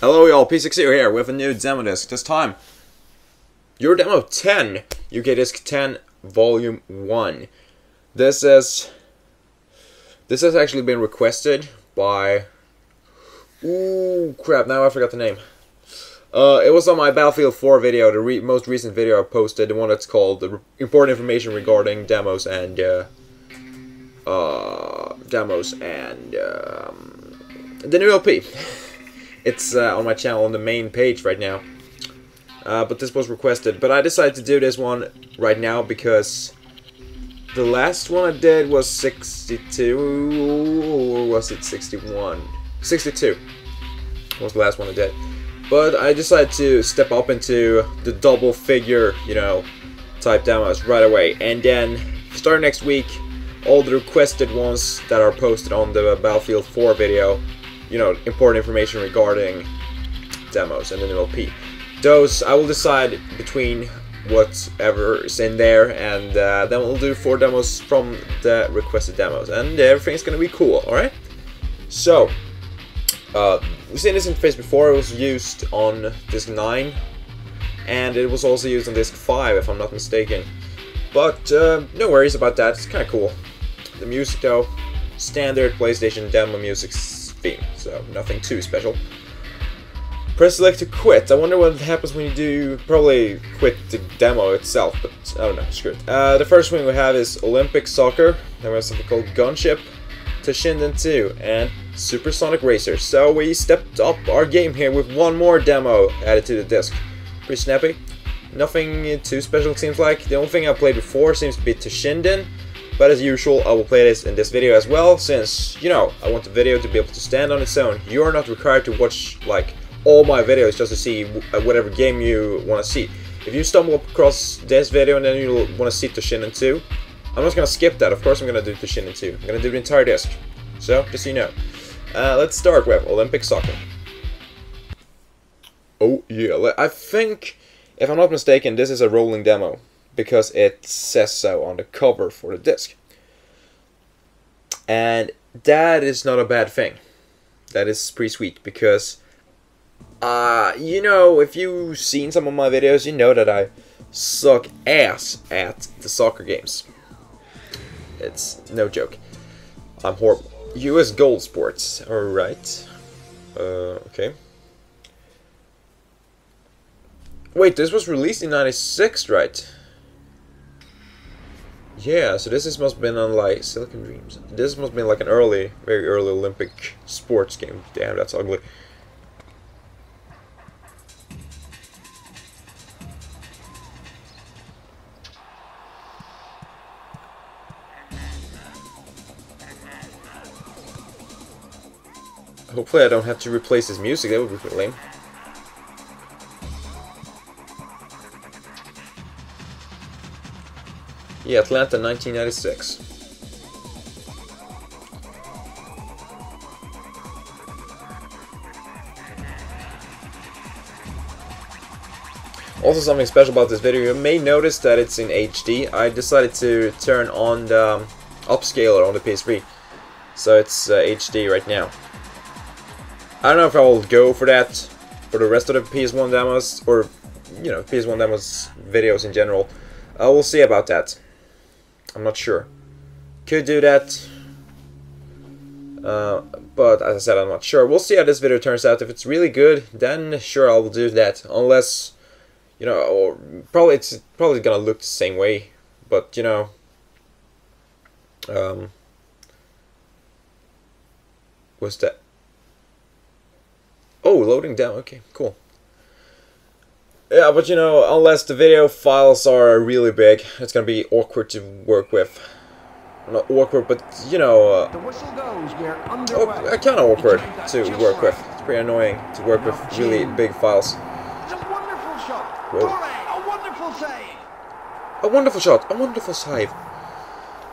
Hello y'all, PSeXu here with a new demo disc. This time, Euro Demo 10, UK Disc 10, Volume 1. This is... This has actually been requested by... Ooh, crap, now I forgot the name. Uh, it was on my Battlefield 4 video, the re most recent video I posted, the one that's called the important information regarding demos and, uh, uh, demos and, um, the new LP. It's uh, on my channel on the main page right now. Uh, but this was requested. But I decided to do this one right now because the last one I did was 62, or was it 61? 62 was the last one I did. But I decided to step up into the double figure, you know, type demos right away. And then, start next week, all the requested ones that are posted on the Battlefield 4 video you know, important information regarding demos and the new LP. Those, I will decide between whatever is in there, and uh, then we'll do four demos from the requested demos, and everything's gonna be cool, alright? So, uh, we've seen this interface before, it was used on Disk 9, and it was also used on Disk 5, if I'm not mistaken. But, uh, no worries about that, it's kinda cool. The music, though, standard PlayStation demo music theme, so nothing too special. Press select to quit. I wonder what happens when you do, probably quit the demo itself, but I don't know, screw it. Uh, the first one we have is Olympic Soccer, then we have something called Gunship, Toshinden 2, and Supersonic Racer. So we stepped up our game here with one more demo added to the disc. Pretty snappy. Nothing too special seems like. The only thing I played before seems to be Toshinden, but as usual, I will play this in this video as well, since, you know, I want the video to be able to stand on its own. You are not required to watch, like, all my videos just to see uh, whatever game you want to see. If you stumble across this video and then you want to see Toshinden 2, I'm not going to skip that. Of course I'm going to do Toshinden 2. I'm going to do the entire disc. So, just so you know. Uh, let's start with Olympic Soccer. Oh, yeah. I think, if I'm not mistaken, this is a rolling demo because it says so on the cover for the disc. And that is not a bad thing. That is pretty sweet because, uh, you know, if you've seen some of my videos, you know that I suck ass at the soccer games. It's no joke. I'm horrible. US Gold Sports, alright. Uh, okay. Wait, this was released in 96, right? Yeah, so this is must have been on like Silicon Dreams. This must have been like an early, very early Olympic sports game. Damn, that's ugly. Hopefully I don't have to replace his music, that would be lame. Yeah, Atlanta, 1996. Also something special about this video, you may notice that it's in HD. I decided to turn on the um, upscaler on the PS3. So it's uh, HD right now. I don't know if I will go for that for the rest of the PS1 demos, or, you know, PS1 demos videos in general. Uh, we'll see about that. I'm not sure. Could do that. Uh, but as I said, I'm not sure. We'll see how this video turns out. If it's really good, then sure, I'll do that. Unless, you know, or probably it's probably gonna look the same way. But you know, um, what's that? Oh, loading down. Okay, cool. Yeah, but you know, unless the video files are really big, it's gonna be awkward to work with. Not awkward, but you know, uh, The whistle goes. We're oh, underway. kind of awkward to work with. It's pretty annoying to work with really big files. It's a wonderful shot. Whoa. A wonderful save. A wonderful shot, a wonderful save.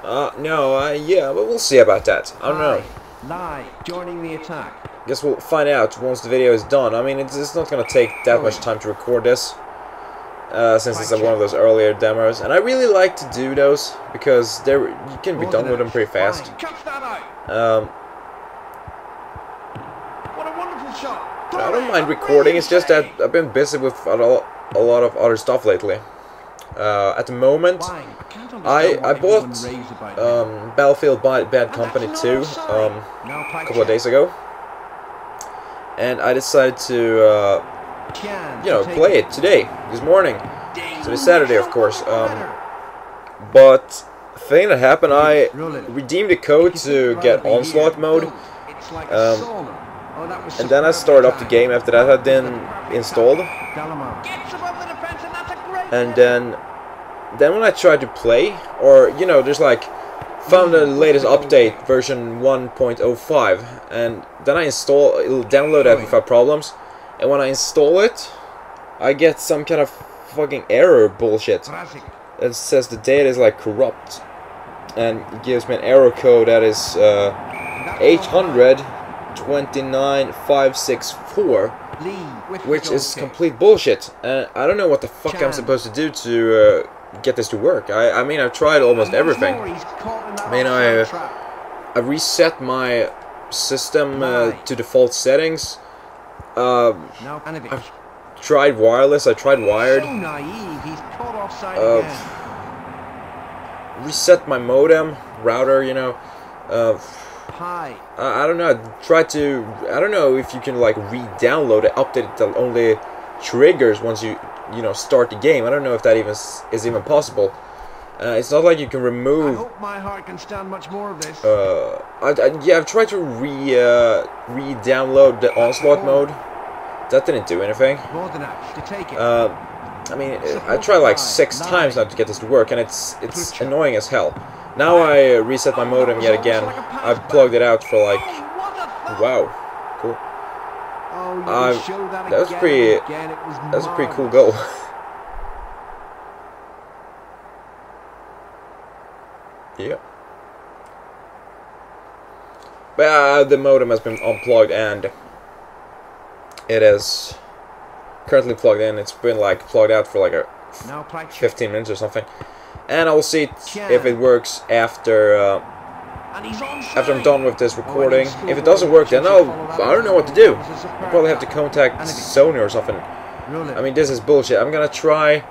Uh, no, uh, yeah, but we'll see about that. I don't know. Lai joining the attack. Guess we'll find out once the video is done. I mean, it's, it's not gonna take that much time to record this. Uh, since it's one of those earlier demos. And I really like to do those, because they're you can be done with them pretty fast. Fine, Cuts that out. Um, What a wonderful shot. I don't mind recording. It's just that I've been busy with a lo- a lot of other stuff lately. Uh, at the moment, I I what I everyone bought um, Battlefield Bad, Bad Company 2 um, a couple of days ago, and I decided to uh, you know play it today, this morning. So it's Saturday, of course. Um, But the thing that happened, I redeemed the code to get onslaught mode. Um, And then I started up the game after that had been installed. And then, then when I tried to play, or you know, there's like found the latest update version 1.05, and then I install, it'll download it without problems. And when I install it, I get some kind of fucking error bullshit. It says the data is like corrupt, and it gives me an error code that is uh, That's 800 29564 Lee with the which is complete bullshit and i don't know what the fuck i'm supposed to do to uh, get this to work. I i mean i've tried almost everything. more, he's caught in that I mean, I, i reset my system uh, to default settings. Uh, I've tried wireless. I tried wired. So naive, he's caught offside Uh, reset my modem router you know. Uh, I, I don't know. I tried to. I don't know if you can like re-download it, update it only triggers once you you know start the game. I don't know if that even s- is even possible. Uh, it's not like you can remove. I hope my heart can stand much more of this. Uh, I, I, yeah, I've tried to re uh, re-download the onslaught mode. That didn't do anything. Bordinac to take it. Uh, I mean, I tried like six times now to get this to work, and it's it's annoying as hell. Now I uh, reset my modem yet again. I've plugged it out for like. oh, Wow, cool. Oh, Uh, that, that was pretty- Again. Was That's a pretty cool goal. yeah. But uh, the modem has been unplugged and it is currently plugged in. It's been like plugged out for like a Now 15 minutes or something. And I will see if it works after uh, And he's onside. After I'm done with this Oh, recording. If it doesn't work, then I'll, I don't know what to do. That was a superb I'll probably have to contact Sony or something. I mean, this is bullshit. I'm gonna try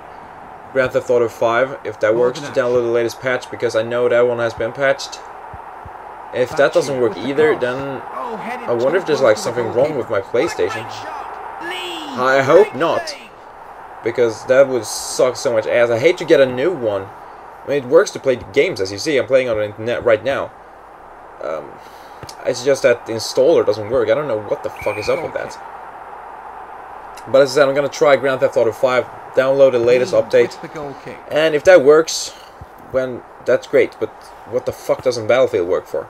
Grand Theft Auto 5 if that works to download the latest patch because I know that one has been patched. If that doesn't work either, then Oh, I wonder if there's like something wrong with my PlayStation. What a great shot. Lee, I hope not. because that would suck so much ass. I hate to get a new one. I mean, it works to play games as you see. I'm playing on the internet right now. Um, it's just that the installer doesn't work. I don't know what the fuck is up with that. But as I said, I'm gonna try Grand Theft Auto 5, download the latest update. the goal kick. And if that works, when that's great. But what the fuck doesn't Battlefield work for?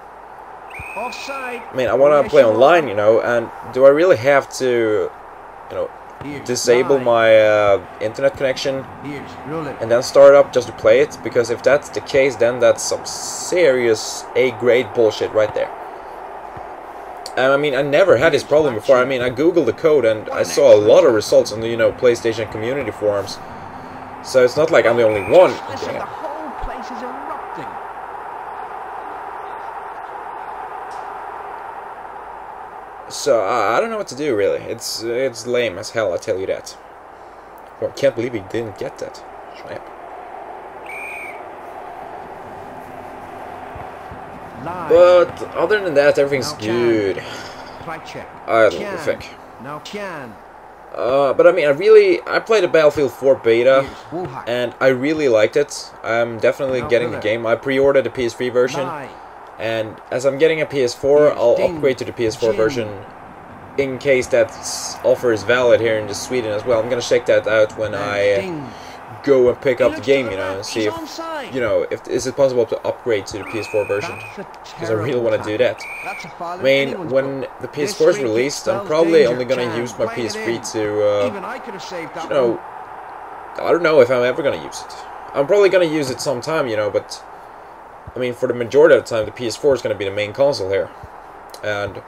Offside. I mean, I want to play online, you know, and do I really have to, you know, disable Nye. my uh, internet connection Here's and then start up just to play it? Because if that's the case, then that's some serious A-grade bullshit right there. And I mean, I never had this problem before. I mean, I googled the code and I saw a lot of results on the, you know, PlayStation community forums. So it's not like I'm the only one. Listen, getting the it. whole place is erupting. So I I don't know what to do really. It's it's lame as hell. I tell you that. Well, I can't believe he didn't get that. Tramp. But other than that, everything's good. I don't think. Now can. Uh, but I mean, I really I played the Battlefield 4 beta. And I really liked it. I'm definitely getting the game. I pre-ordered the PS3 version. And as I'm getting a PS4, I'll upgrade to the PS4 version in case that offer is valid here in Sweden as well. I'm gonna check that out when I go and pick up the game, you know, and see if you know if is it possible to upgrade to the PS4 version because I really want to do that. That's a foul I mean, when the PS4 is released, I'm probably only gonna use my PS3 to. Uh, Even I could have saved that you know. I don't know if I'm ever gonna use it. I'm probably gonna use it sometime, you know, but I mean, for the majority of the time, the PS4 is gonna be the main console here, and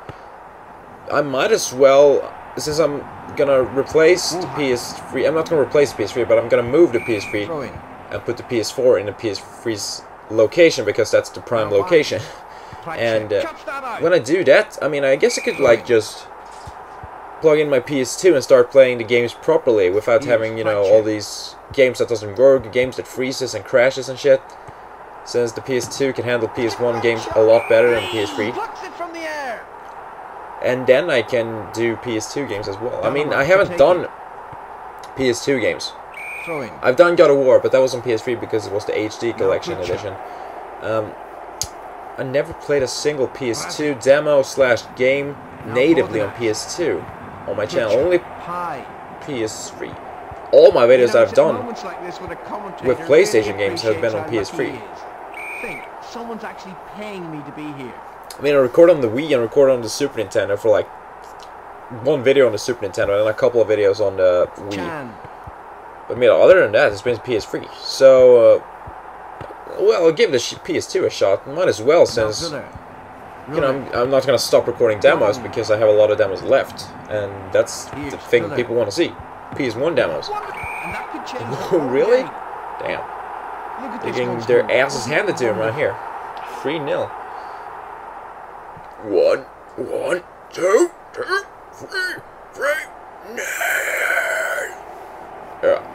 I might as well, since I'm gonna replace the PS3. I'm not gonna replace the PS3, but I'm gonna move the PS3 and put the PS4 in the PS3's location because that's the prime location. And, uh, Cuts that out. when I do that, I mean, I guess I could like just plug in my PS2 and start playing the games properly without having, you know, all these games that doesn't work, games that freezes and crashes and shit. Since the PS2 can handle PS1 games a lot better than PS3. Plucks it from the air. And then I can do PS2 games as well. I mean, I haven't done PS2 games. I've done God of War, but that was on PS3 because it was the HD collection edition. Um, I never played a single PS2 demo slash game natively on PS2 on my channel. Only PS3. All my videos I've done moments like this where the commentator with PlayStation games have been on PS3. Lucky he is. Think, someone's actually paying me to be here. I mean, I record on the Wii and record on the Super Nintendo for like one video on the Super Nintendo and a couple of videos on the Wii. Chan. But I mean, other than that, it's been PS3. So, uh, well, I'll give the PS2 a shot. Might as well, since you know I'm, I'm not gonna stop recording demos because I have a lot of demos left, and that's the thing people want to see. PS1 demos. And that could change the Oh, really? Damn, they're getting their asses handed to them right here. Three 0 One, one, two, two, three, three, nine. Yeah.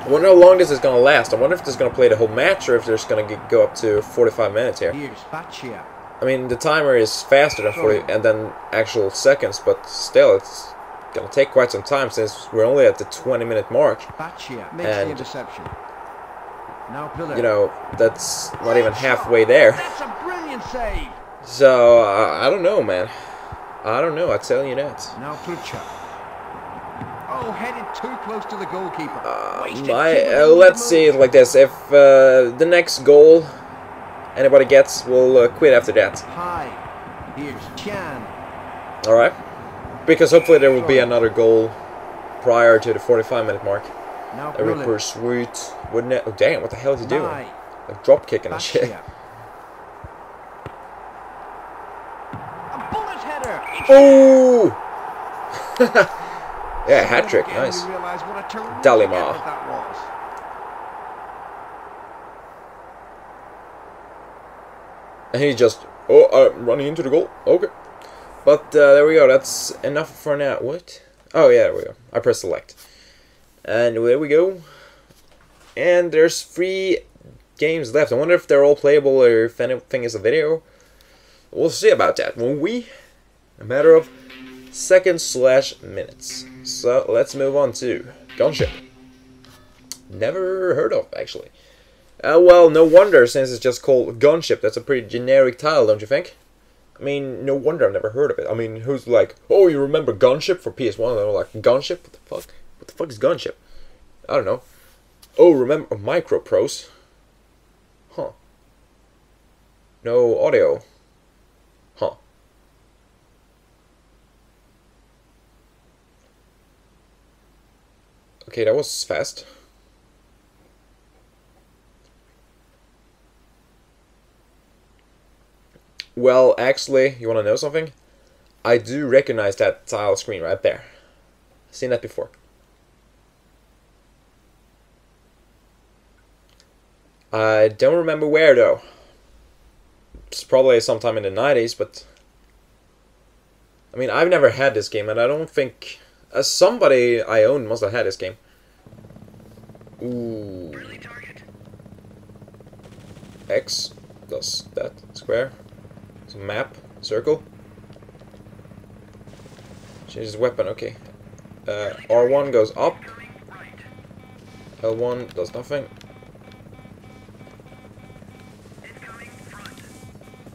I wonder how long this is gonna last. I wonder if this is gonna play the whole match or if there's gonna get, go up to 45 minutes here. I mean, the timer is faster than 40 and then actual seconds, but still, it's gonna take quite some time since we're only at the 20 minute mark. Makes And- the interception. Now Villa. You know, that's not even halfway there. That's a brilliant save. So, uh, I don't know, man. I don't know, I tell you that. Now Prucha. Oh, headed too close to the goalkeeper. Uh, my, uh, let's see it like this. If uh, the next goal anybody gets, we'll uh, quit after that. Hi, Here's Chan. Alright? Because hopefully there will be another goal prior to the 45 minute mark. Now would be sweet, wouldn't it? Oh, damn, what the hell is he doing? Like drop kicking and shit. Baccia. A bullet header. It's Oh! yeah, hat trick, nice. you realise what a terrific Dalima. effort that was. And he just, oh, uh, running into the goal. Okay. But uh, there we go. That's enough for now. What? Oh yeah, there we go. I press select, and there we go. And there's three games left. I wonder if they're all playable or if anything is a video. We'll see about that, won't we? A matter of seconds slash minutes. So let's move on to Gunship. Never heard of actually. Uh, well, no wonder since it's just called Gunship. That's a pretty generic title, don't you think? I mean, no wonder I've never heard of it. I mean, who's like, oh, you remember Gunship for PS1? And they're like, Gunship? What the fuck? What the fuck is Gunship? I don't know. Oh, remember oh, Microprose? Huh. No audio. Huh. Okay, that was fast. Well, actually, you want to know something? I do recognize that tile screen right there. Seen that before. I don't remember where though. It's probably sometime in the 90s, but I mean, I've never had this game, and I don't think uh, somebody I own must have had this game. Ooh. X does that square. Map circle. Change his weapon. Okay. Uh, R1 goes up. L1 does nothing.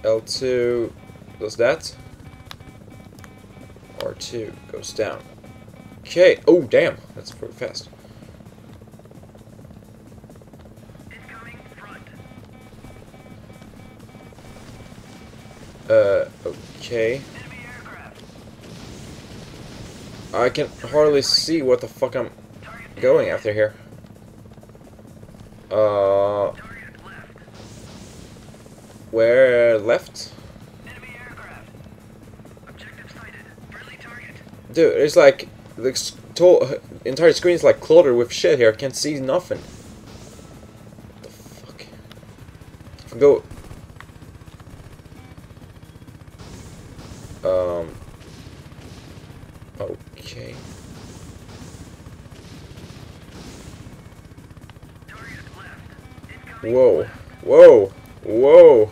L2 does that. R2 goes down. Okay. Oh, damn. That's pretty fast. Okay. I can hardly see what the fuck I'm going after here. Uh, where left? Dude, it's like the entire screen is like cluttered with shit here. I can't see nothing. What the fuck? If I go. Um. Okay. Whoa. Whoa.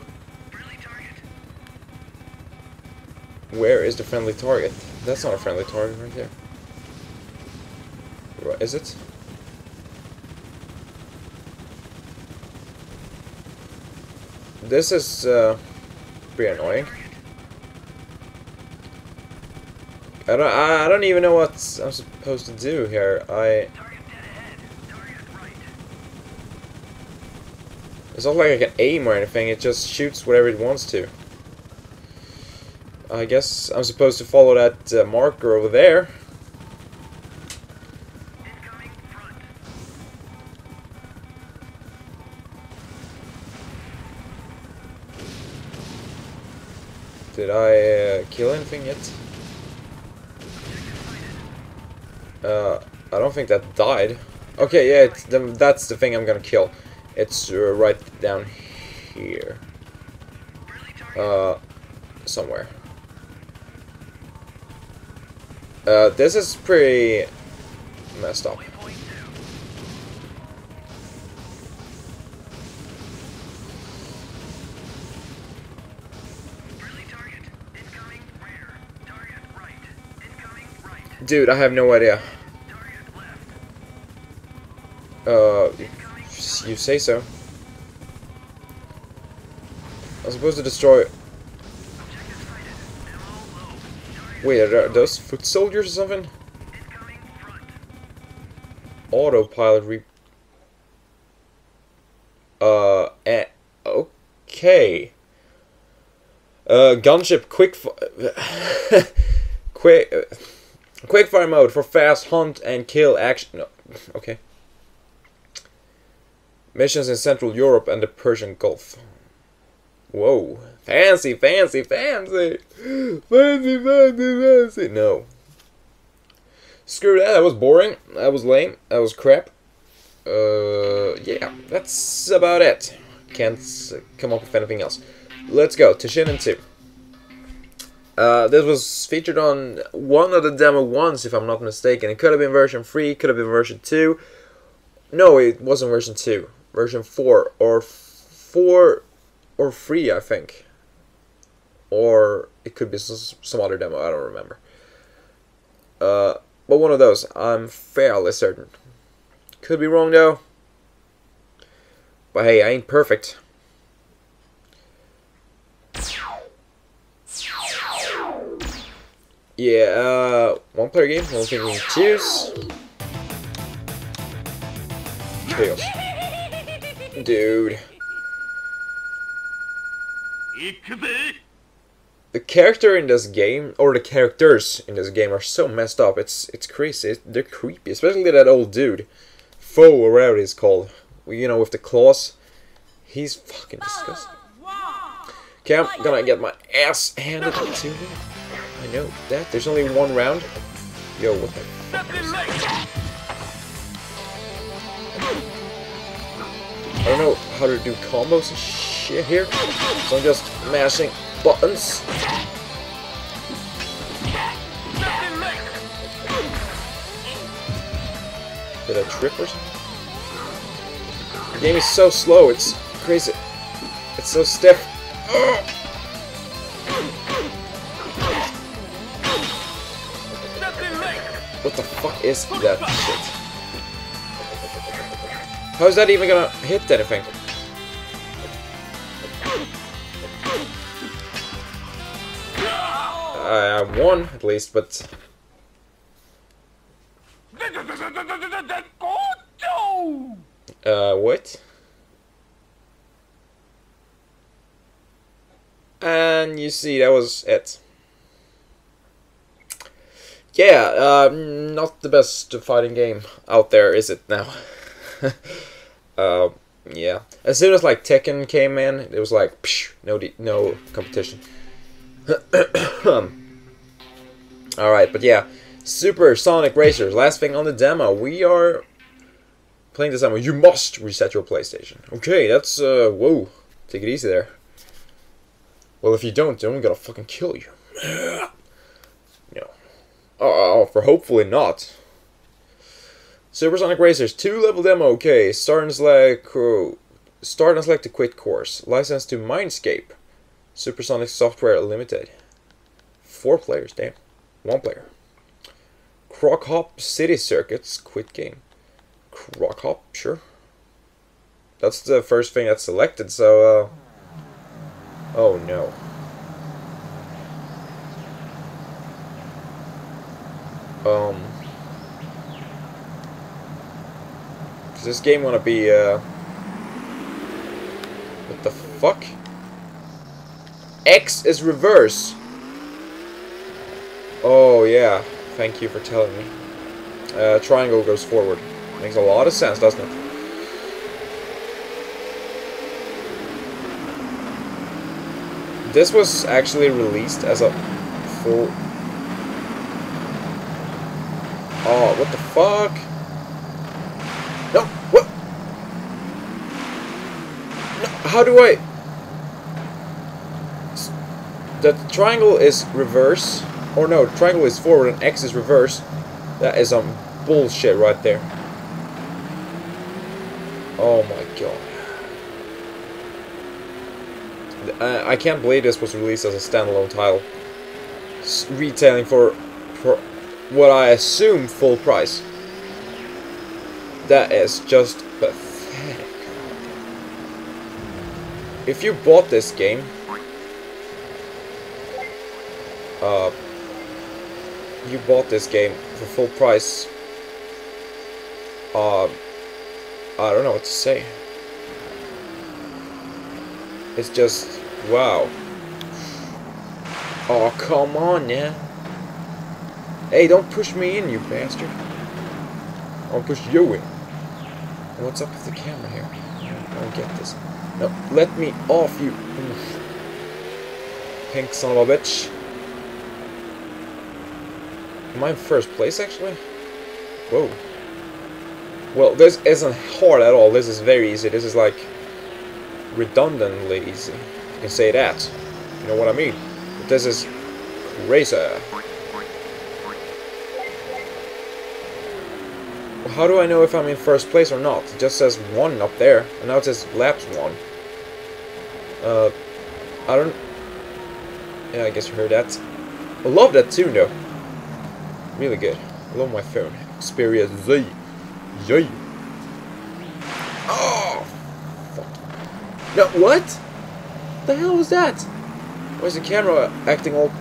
Where is the friendly target? That's not a friendly target right there. Right, is it? This is uh, pretty annoying. I don't. I don't even know what I'm supposed to do here. I. It's not like I can aim or anything. It just shoots whatever it wants to. I guess I'm supposed to follow that uh, marker over there. Did I uh, kill anything yet? Uh, I don't think that died. Okay, yeah, that's the thing I'm gonna kill. It's uh, right down here. Uh, somewhere. Uh, this is pretty messed up. Dude, I have no idea. Say so. I'm supposed to destroy... Wait, are those foot soldiers or something? Autopilot re... Uh, eh, okay. Uh, gunship quick... quick... Uh, Quickfire mode for fast hunt and kill action. No, okay. Missions in Central Europe and the Persian Gulf. Whoa. Fancy, fancy, fancy. Fancy, fancy, fancy. No. Screw that. That was boring. That was lame. That was crap. Uh, yeah. That's about it. Can't come up with anything else. Let's go to Shinin 2. Uh, this was featured on one of the demo ones, if I'm not mistaken. It could have been version 3, could have been version 2. No, it wasn't version 2. Version 4, or 4 or 3, I think. Or it could be some other demo, I don't remember. Uh, but one of those, I'm fairly certain. Could be wrong though. But hey, I ain't perfect. Yeah, uh, one player game, one thing choose. Dude. The character in this game, or the characters in this game are so messed up, it's it's crazy, they're creepy, especially that old dude. Foe, or whatever he's called. You know, with the claws. He's fucking disgusting. Okay, I'm gonna get my ass handed to me. I know that. There's only one round. Yo, what the fuck I don't know how to do combos and shit here. So I'm just mashing buttons. Did I trip or something? The game is so slow, it's crazy. It's so stiff. What the fuck is that shit? How is that even gonna hit anything? I won, at least, but... Uh, what? And you see, that was it yeah, uh, not the best fighting game out there, is it now? Uh, yeah. As soon as like Tekken came in, it was like psh, no no competition. All right, but yeah, Supersonic Racers. Last thing on the demo, we are playing this demo. You must reset your PlayStation. Okay, that's uh, whoa. Take it easy there. Well, if you don't, I'm gonna fucking kill you. No. Oh, for hopefully not. Supersonic Racers, two level demo, okay. Start and select, uh, start and select quit course. License to Mindscape. Supersonic Software Limited. Four players, damn. One player. Croc Hop City Circuits, quit game. Croc Hop, sure. That's the first thing that's selected, so, uh... Oh no. Um... this game wanna be, uh... What the fuck? X is reverse! Oh, yeah. Thank you for telling me. Uh, triangle goes forward. Makes a lot of sense, doesn't it? This was actually released as a full... Oh, what the fuck? No, what? No, how do I... The triangle is reverse. Or no, triangle is forward and X is reverse. That is some bullshit right there. Oh my god. Uh, I can't believe this was released as a standalone title. Retailing for, for what I assume full price. That is just pathetic. If you bought this game, uh, you bought this game for full price, uh, I don't know what to say. It's just, wow. Oh, come on now. Hey, don't push me in, you bastard. I'll push you in. What's up with the camera here? I don't get this. No, let me off, you... Pink son of a bitch. Am I in first place, actually? Whoa. Well, this isn't hard at all. This is very easy. This is like redundantly easy. You can say that. You know what I mean? But this is crazy. How do I know if I'm in first place or not? It just says 1 up there, and now it says laps 1. Uh, I don't... Yeah, I guess you heard that. I love that tune, though. Really good. I love my phone. Xperia Z. Yay. Oh! Fuck. No, what? The hell was that? Why is the camera acting all...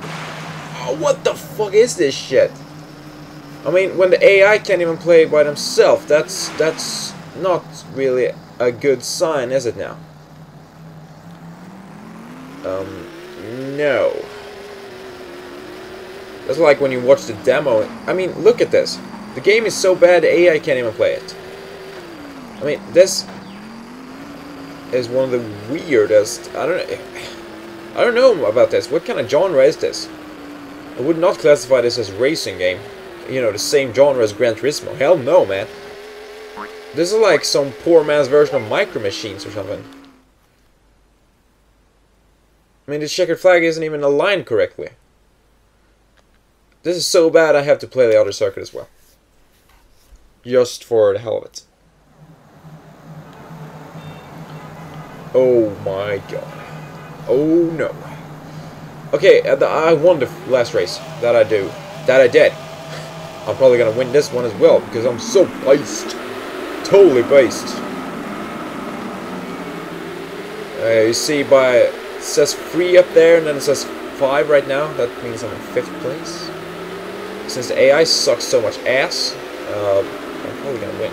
Oh, what the fuck is this shit? I mean, when the AI can't even play by themselves, that's that's not really a good sign, is it now? Um, no. That's like when you watch the demo. I mean, look at this. The game is so bad, the AI can't even play it. I mean, this is one of the weirdest. I don't. Know, I don't know about this. What kind of genre is this? I would not classify this as racing game. You know, the same genre as Gran Turismo. Hell no, man. This is like some poor man's version of Micro Machines or something. I mean, the checkered flag isn't even aligned correctly. This is so bad I have to play the other circuit as well. Just for the hell of it. Oh my god. Oh no. Okay, I won the last race. That I do. That I did. I'm probably gonna win this one as well because I'm so based. Totally based. Uh, you see by it says 3 up there and then it says 5 right now. That means I'm in 5th place. Since the AI sucks so much ass, uh, I'm probably gonna win.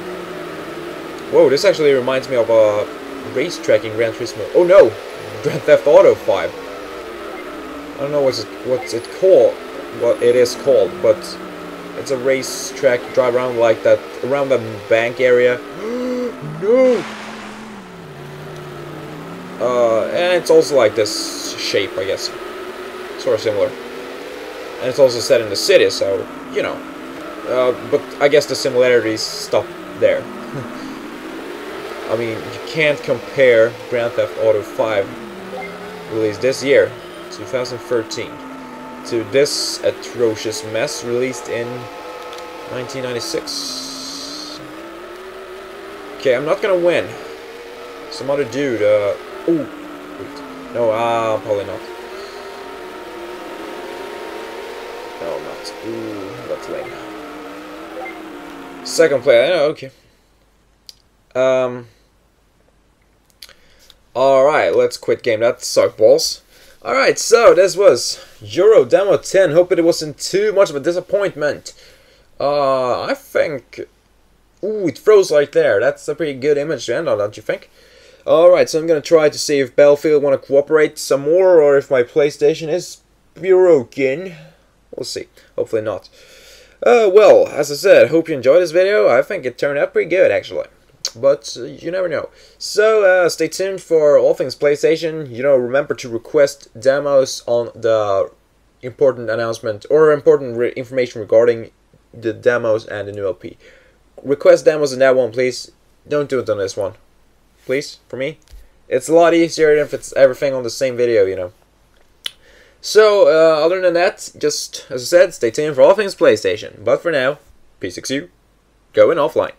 Whoa, this actually reminds me of a uh, racetrack in Gran Turismo. Oh no! Grand Theft Auto 5. I don't know what's it, what's it called, what it is called, but it's a racetrack, drive around like that, around the bank area. no! Uh, and it's also like this shape, I guess. Sort of similar. And it's also set in the city, so, you know. Uh, but I guess the similarities stop there. I mean, you can't compare Grand Theft Auto 5, released this year, 2013, to this atrocious mess released in 1996. Okay, I'm not gonna win. Some other dude, uh... Ooh, wait. No, uh, probably not. No, not. Ooh, that's lame. Second player, oh, okay. Um... Alright, let's quit game. That sucked balls. Alright, so this was Euro Demo 10. Hope it wasn't too much of a disappointment. Uh, I think... Ooh, it froze right there. That's a pretty good image to end on, don't you think? Alright, so I'm gonna try to see if Battlefield want to cooperate some more, or if my PlayStation is broken. We'll see. Hopefully not. Uh, well, as I said, hope you enjoyed this video. I think it turned out pretty good, actually but uh, you never know. So uh, stay tuned for all things PlayStation. You know, remember to request demos on the important announcement or important re information regarding the demos and the new LP. Request demos on that one, please. Don't do it on this one, please. For me, it's a lot easier if it's everything on the same video, you know. So, uh, other than that, just as I said, stay tuned for all things PlayStation. But for now, PSeXu, going offline.